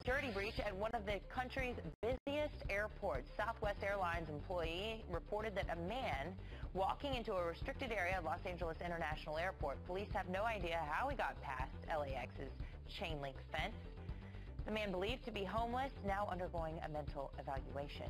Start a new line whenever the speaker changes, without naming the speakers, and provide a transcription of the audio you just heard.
Security breach at one of the country's busiest airports. Southwest Airlines employee reported that a man walking into a restricted area at Los Angeles International Airport. Police have no idea how he got past LAX's chain link fence. The man believed to be homeless, now undergoing a mental evaluation.